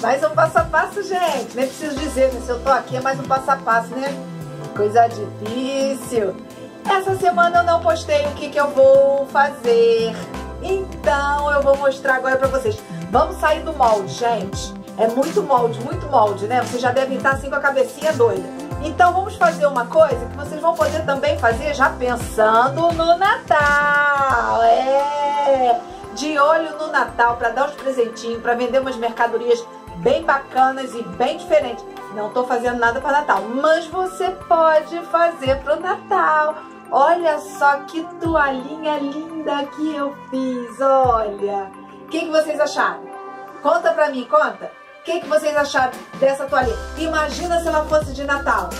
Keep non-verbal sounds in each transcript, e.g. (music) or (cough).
Mais um passo a passo, gente. Nem preciso dizer, né? Se eu tô aqui é mais um passo a passo, né? Coisa difícil. Essa semana eu não postei o que, que eu vou fazer. Então eu vou mostrar agora pra vocês. Vamos sair do molde, gente. É muito molde, muito molde, né? Vocês já devem estar assim com a cabecinha doida. Então vamos fazer uma coisa que vocês vão poder também fazer já pensando no Natal. É! De olho no Natal para dar os presentinhos, para vender umas mercadorias bem bacanas e bem diferentes. Não estou fazendo nada para Natal, mas você pode fazer para o Natal. Olha só que toalhinha linda que eu fiz, olha. O que, que vocês acharam? Conta pra mim, conta. O que, que vocês acharam dessa toalhinha? Imagina se ela fosse de Natal.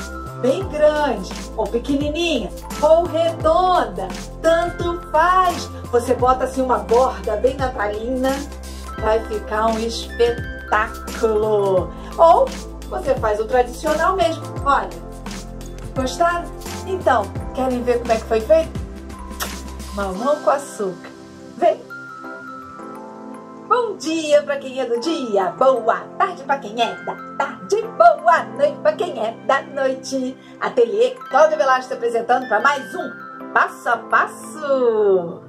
Bem grande, ou pequenininha, ou redonda. Tanto faz. Você bota assim uma borda bem natalina. Vai ficar um espetáculo. Ou você faz o tradicional mesmo. Olha, gostaram? Então, querem ver como é que foi feito? Mamão com açúcar. Vem! Bom dia para quem é do dia, boa tarde para quem é da tarde, boa noite para quem é da noite. Ateliê Cláudia Velasco apresentando para mais um Passo a Passo.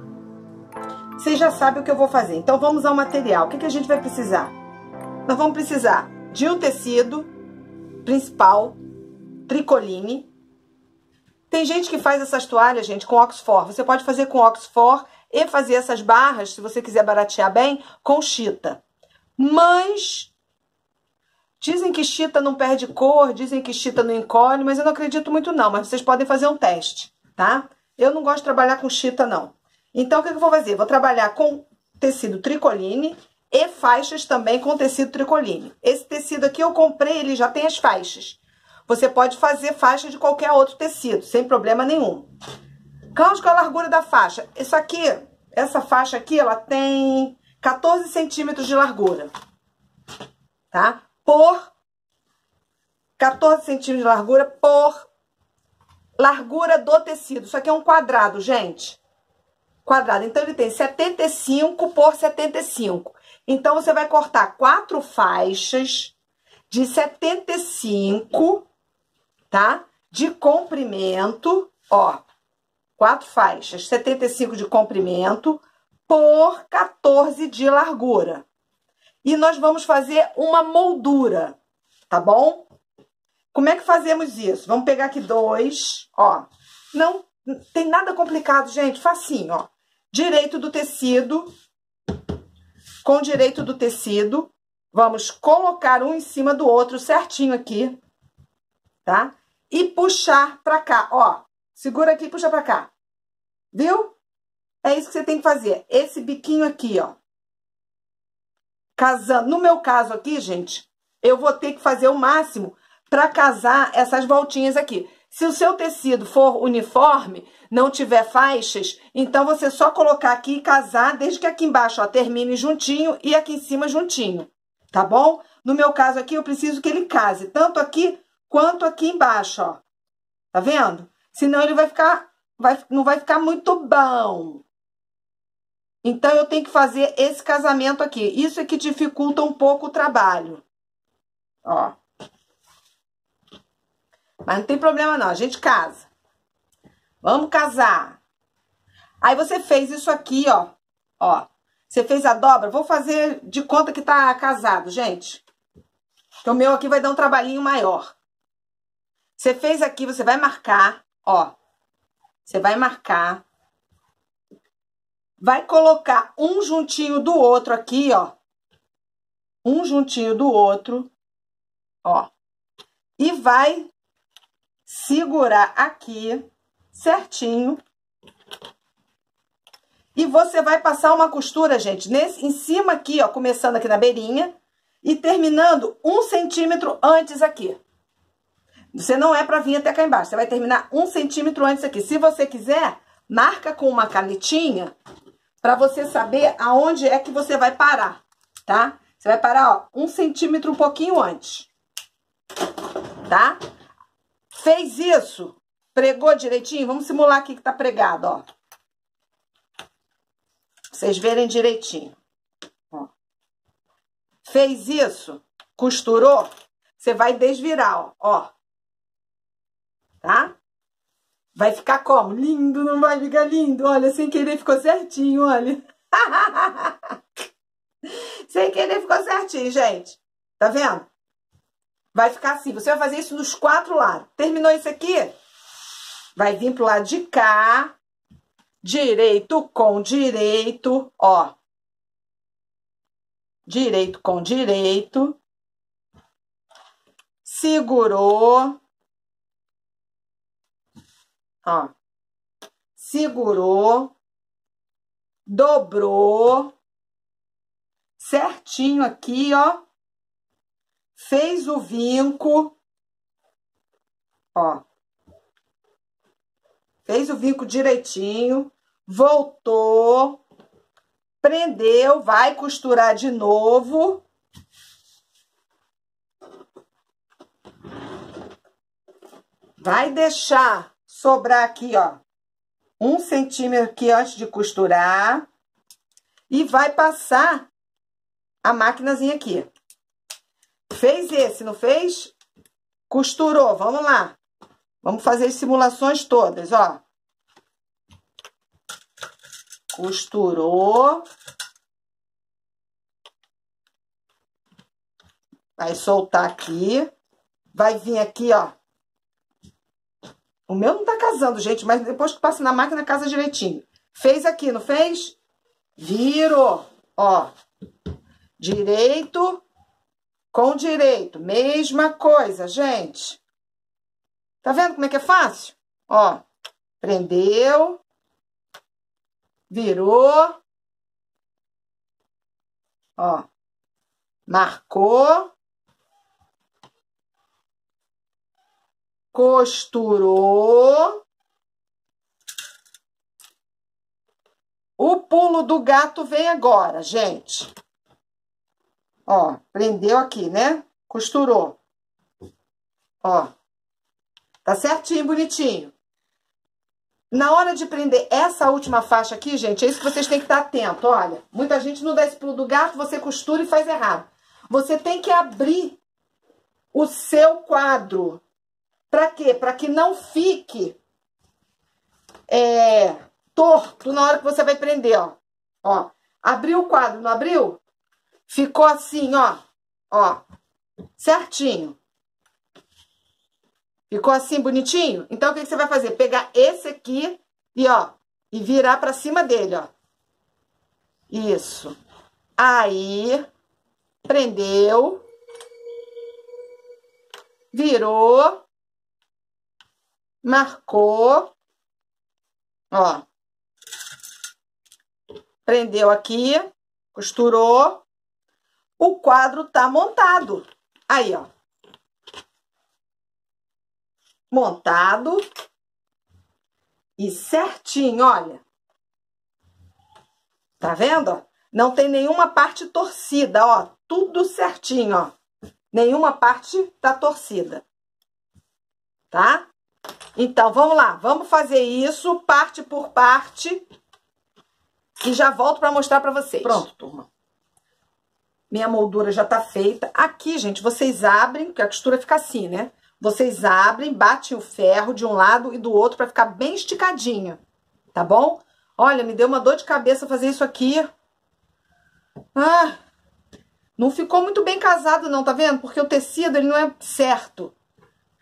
Vocês já sabem o que eu vou fazer, então vamos ao material. O que, que a gente vai precisar? Nós vamos precisar de um tecido principal, tricoline. Tem gente que faz essas toalhas, gente, com Oxford. Você pode fazer com Oxford e fazer essas barras, se você quiser baratear bem, com chita. Mas dizem que chita não perde cor, dizem que chita não encolhe, mas eu não acredito muito não, mas vocês podem fazer um teste, tá? Eu não gosto de trabalhar com chita não. Então o que eu vou fazer? Vou trabalhar com tecido tricoline e faixas também com tecido tricoline. Esse tecido aqui eu comprei, ele já tem as faixas. Você pode fazer faixa de qualquer outro tecido, sem problema nenhum. Qual a largura da faixa? Isso aqui, essa faixa aqui, ela tem 14 centímetros de largura, tá? Por 14 centímetros de largura por largura do tecido. Isso aqui é um quadrado, gente. Quadrado. Então, ele tem 75 por 75. Então, você vai cortar quatro faixas de 75, tá? De comprimento, ó quatro faixas, 75 de comprimento por 14 de largura. E nós vamos fazer uma moldura, tá bom? Como é que fazemos isso? Vamos pegar aqui dois, ó. Não tem nada complicado, gente, facinho, ó. Direito do tecido, com direito do tecido, vamos colocar um em cima do outro certinho aqui, tá? E puxar pra cá, ó. Segura aqui e puxa pra cá. Viu? É isso que você tem que fazer. Esse biquinho aqui, ó. Casando. No meu caso aqui, gente, eu vou ter que fazer o máximo para casar essas voltinhas aqui. Se o seu tecido for uniforme, não tiver faixas, então você só colocar aqui e casar, desde que aqui embaixo, ó, termine juntinho e aqui em cima juntinho, tá bom? No meu caso aqui, eu preciso que ele case, tanto aqui quanto aqui embaixo, ó. Tá vendo? Senão ele vai ficar, vai, não vai ficar muito bom. Então, eu tenho que fazer esse casamento aqui. Isso é que dificulta um pouco o trabalho. Ó. Mas não tem problema não, a gente casa. Vamos casar. Aí você fez isso aqui, ó. Ó. Você fez a dobra. Vou fazer de conta que tá casado, gente. Então, o meu aqui vai dar um trabalhinho maior. Você fez aqui, você vai marcar Ó, você vai marcar. Vai colocar um juntinho do outro aqui, ó. Um juntinho do outro, ó. E vai segurar aqui certinho. E você vai passar uma costura, gente, nesse, em cima aqui, ó, começando aqui na beirinha e terminando um centímetro antes aqui. Você não é para vir até cá embaixo. Você vai terminar um centímetro antes aqui. Se você quiser, marca com uma canetinha para você saber aonde é que você vai parar, tá? Você vai parar, ó, um centímetro um pouquinho antes, tá? Fez isso, pregou direitinho? Vamos simular aqui que tá pregado, ó. Vocês verem direitinho. Ó. Fez isso, Costurou? Você vai desvirar, ó. ó. Tá? Vai ficar como? Lindo, não vai ficar lindo? Olha, sem querer ficou certinho, olha. (laughs) sem querer ficou certinho, gente. Tá vendo? Vai ficar assim. Você vai fazer isso nos quatro lados. Terminou isso aqui? Vai vir pro lado de cá. Direito com direito, ó. Direito com direito. Segurou. Ó. Segurou. Dobrou. Certinho aqui, ó fez o vinco, ó, fez o vinco direitinho, voltou, prendeu, vai costurar de novo. Vai deixar sobrar aqui, ó, um centímetro aqui antes de costurar. E vai passar a maquinazinha aqui. Fez esse, não fez? Costurou, vamos lá. Vamos fazer as simulações todas, ó. Costurou. Vai soltar aqui. Vai vir aqui, ó. O meu não tá casando, gente, mas depois que passa na máquina, casa direitinho. Fez aqui, não fez? Virou, ó. Direito com direito, mesma coisa, gente. Tá vendo como é que é fácil? Ó, prendeu, virou, ó, marcou, costurou. O pulo do gato vem agora, gente. Ó, prendeu aqui, né? Costurou. Ó. Tá certinho, bonitinho. Na hora de prender essa última faixa aqui, gente, é isso que vocês têm que estar atento, olha. Muita gente não dá esse pulo do gato, você costura e faz errado. Você tem que abrir o seu quadro. Pra quê? Pra que não fique é, torto na hora que você vai prender, ó. Ó, abriu o quadro, não abriu? Ficou assim, ó. Ó. Certinho. Ficou assim, bonitinho? Então, o que, que você vai fazer? Pegar esse aqui e, ó, e virar pra cima dele, ó. Isso. Aí, prendeu. Virou. Marcou. Ó. Prendeu aqui. Costurou o quadro tá montado. Aí, ó. Montado. E certinho, olha. Tá vendo? Não tem nenhuma parte torcida, ó. Tudo certinho, ó. Nenhuma parte tá torcida. Tá? Então, vamos lá. Vamos fazer isso parte por parte. E já volto para mostrar para vocês. Pronto, turma. Minha moldura já tá feita. Aqui, gente, vocês abrem, que a costura fica assim, né? Vocês abrem, batem o ferro de um lado e do outro para ficar bem esticadinha, tá bom? Olha, me deu uma dor de cabeça fazer isso aqui. Ah, não ficou muito bem casado não, tá vendo? Porque o tecido, ele não é certo.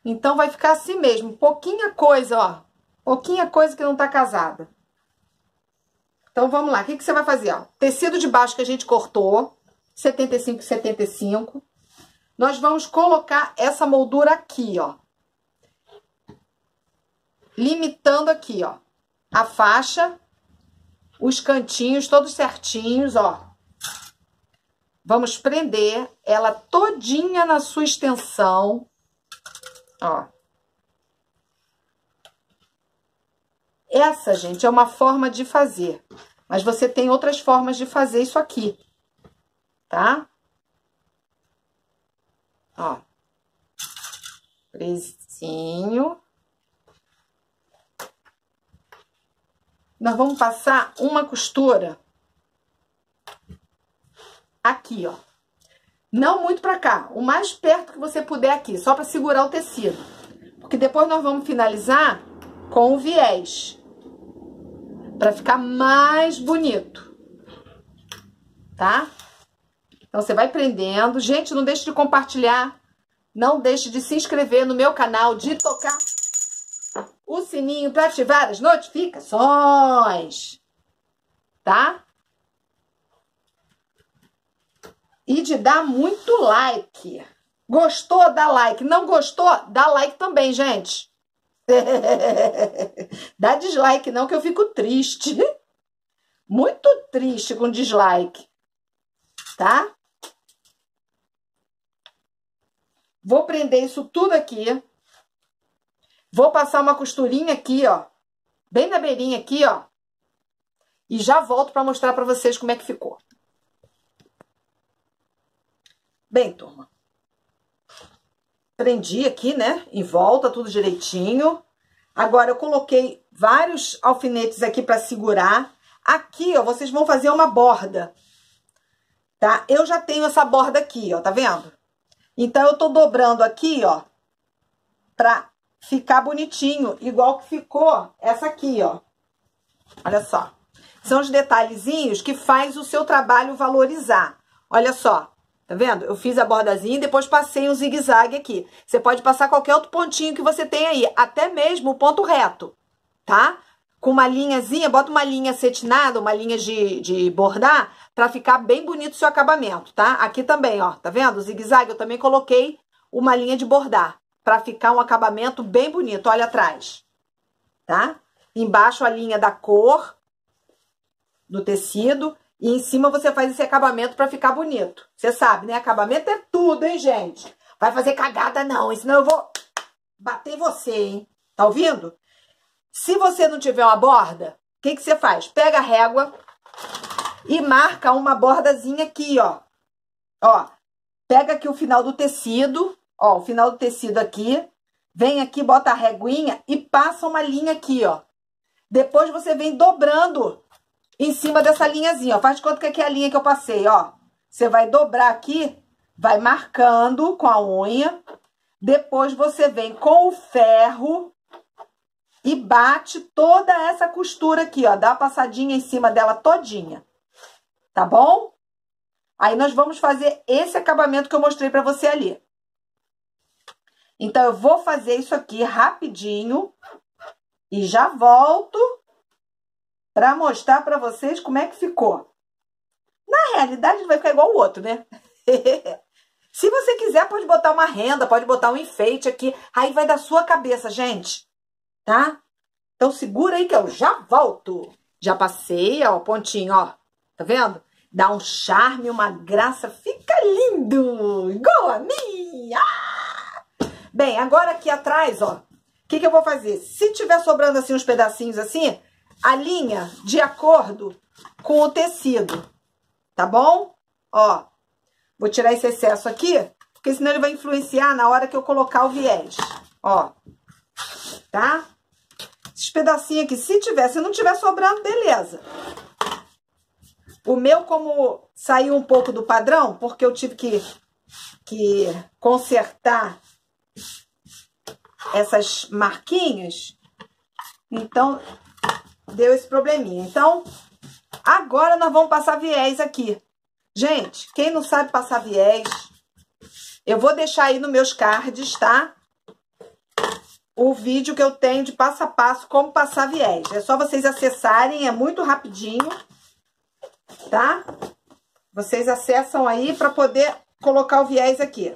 Então, vai ficar assim mesmo, pouquinha coisa, ó. Pouquinha coisa que não tá casada. Então, vamos lá. O que, que você vai fazer, ó? Tecido de baixo que a gente cortou, 75 75. Nós vamos colocar essa moldura aqui, ó. Limitando aqui, ó. A faixa, os cantinhos todos certinhos, ó. Vamos prender ela todinha na sua extensão, ó. Essa, gente, é uma forma de fazer. Mas você tem outras formas de fazer isso aqui tá? Ó. Presinho. Nós vamos passar uma costura aqui, ó. Não muito pra cá, o mais perto que você puder aqui, só pra segurar o tecido. Porque depois nós vamos finalizar com o viés. Pra ficar mais bonito. Tá? Então você vai prendendo. Gente, não deixe de compartilhar. Não deixe de se inscrever no meu canal, de tocar o sininho para ativar as notificações. Tá? E de dar muito like. Gostou? Dá like. Não gostou? Dá like também, gente. (laughs) Dá dislike não, que eu fico triste. Muito triste com dislike. Tá? Vou prender isso tudo aqui. Vou passar uma costurinha aqui, ó. Bem na beirinha aqui, ó. E já volto para mostrar para vocês como é que ficou. Bem, turma. Prendi aqui, né? Em volta, tudo direitinho. Agora, eu coloquei vários alfinetes aqui para segurar. Aqui, ó, vocês vão fazer uma borda. Tá? Eu já tenho essa borda aqui, ó. Tá vendo? Então, eu tô dobrando aqui, ó, pra ficar bonitinho, igual que ficou essa aqui, ó. Olha só. São os detalhezinhos que faz o seu trabalho valorizar. Olha só, tá vendo? Eu fiz a bordazinha e depois passei um zigue-zague aqui. Você pode passar qualquer outro pontinho que você tem aí, até mesmo o ponto reto, tá? Com uma linhazinha, bota uma linha cetinada, uma linha de, de bordar, para ficar bem bonito o seu acabamento, tá? Aqui também, ó, tá vendo? O zigue-zague eu também coloquei uma linha de bordar, para ficar um acabamento bem bonito, olha atrás, tá? Embaixo a linha da cor do tecido e em cima você faz esse acabamento para ficar bonito. Você sabe, né? Acabamento é tudo, hein, gente? Vai fazer cagada não, senão eu vou bater em você, hein? Tá ouvindo? Se você não tiver uma borda, o que, que você faz? Pega a régua, e marca uma bordazinha aqui, ó. Ó, pega aqui o final do tecido, ó, o final do tecido aqui, vem aqui, bota a reguinha e passa uma linha aqui, ó. Depois você vem dobrando em cima dessa linhazinha, ó. Faz de conta que aqui é a linha que eu passei, ó. Você vai dobrar aqui, vai marcando com a unha. Depois você vem com o ferro e bate toda essa costura aqui, ó. Dá uma passadinha em cima dela todinha tá bom? Aí nós vamos fazer esse acabamento que eu mostrei pra você ali. Então, eu vou fazer isso aqui rapidinho e já volto pra mostrar pra vocês como é que ficou. Na realidade, vai ficar igual o outro, né? (laughs) Se você quiser, pode botar uma renda, pode botar um enfeite aqui. Aí vai da sua cabeça, gente. Tá? Então, segura aí que eu já volto. Já passei, ó, o pontinho, ó. Tá vendo? Dá um charme, uma graça, fica lindo! Igual a mim! Ah! Bem, agora aqui atrás, ó, o que, que eu vou fazer? Se tiver sobrando assim uns pedacinhos assim, a linha de acordo com o tecido, tá bom? Ó, vou tirar esse excesso aqui, porque senão ele vai influenciar na hora que eu colocar o viés, ó, tá? Esses pedacinhos aqui, se tiver, se não tiver sobrando, beleza. O meu, como saiu um pouco do padrão, porque eu tive que, que consertar essas marquinhas, então deu esse probleminha. Então, agora nós vamos passar viés aqui. Gente, quem não sabe passar viés, eu vou deixar aí nos meus cards, tá? O vídeo que eu tenho de passo a passo como passar viés. É só vocês acessarem, é muito rapidinho tá? Vocês acessam aí para poder colocar o viés aqui.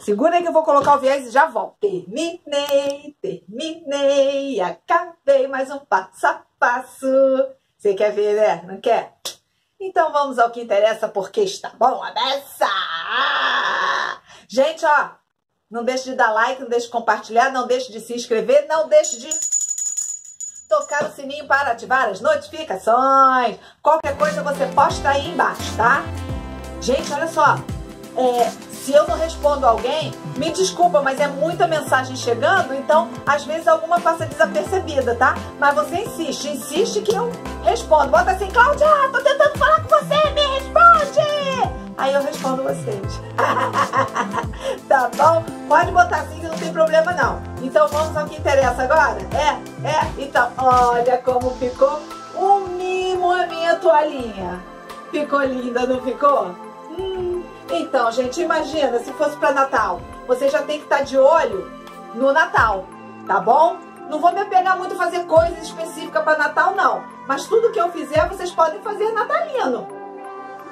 Segura aí que eu vou colocar o viés e já volto. Terminei, terminei, acabei mais um passo a passo. Você quer ver, né? Não quer? Então vamos ao que interessa, porque está bom a beça! Gente, ó, não deixe de dar like, não deixe de compartilhar, não deixe de se inscrever, não deixe de tocar o sininho para ativar as notificações. Qualquer coisa você posta aí embaixo, tá? Gente, olha só. É, se eu não respondo alguém, me desculpa, mas é muita mensagem chegando, então às vezes alguma passa desapercebida, tá? Mas você insiste, insiste que eu respondo. Bota assim, Cláudia, tô tentando falar com você, responde! Aí eu respondo vocês. (laughs) tá bom? Pode botar assim que não tem problema não. Então vamos ao que interessa agora? É? É? Então, olha como ficou um mimo a minha toalhinha. Ficou linda, não ficou? Hum. Então, gente, imagina se fosse para Natal. Você já tem que estar tá de olho no Natal, tá bom? Não vou me apegar muito a fazer coisas específicas para Natal, não. Mas tudo que eu fizer, vocês podem fazer natalino.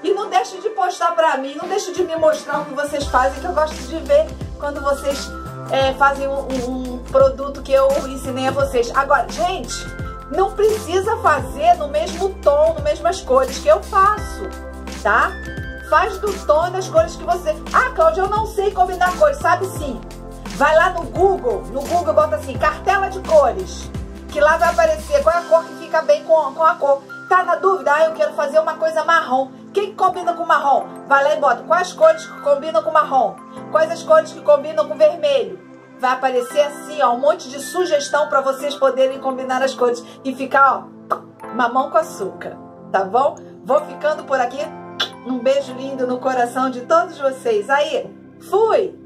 E não deixe de postar para mim, não deixe de me mostrar o que vocês fazem, que eu gosto de ver quando vocês é, fazem um, um, produto que eu ensinei a vocês. Agora, gente, não precisa fazer no mesmo tom, no mesmas cores que eu faço, tá? Faz do tom das cores que você... Ah, Cláudia, eu não sei combinar cores. Sabe sim. Vai lá no Google, no Google bota assim, cartela de cores. Que lá vai aparecer qual é a cor que fica bem com, com a cor. Tá na dúvida? Ah, eu quero fazer uma coisa marrom. Quem combina com marrom? Vai lá e bota quais cores que combinam com marrom. Quais as cores que combinam com vermelho. Vai aparecer assim, ó, um monte de sugestão para vocês poderem combinar as cores. E ficar, ó, mamão com açúcar. Tá bom? Vou ficando por aqui. Um beijo lindo no coração de todos vocês. Aí, fui!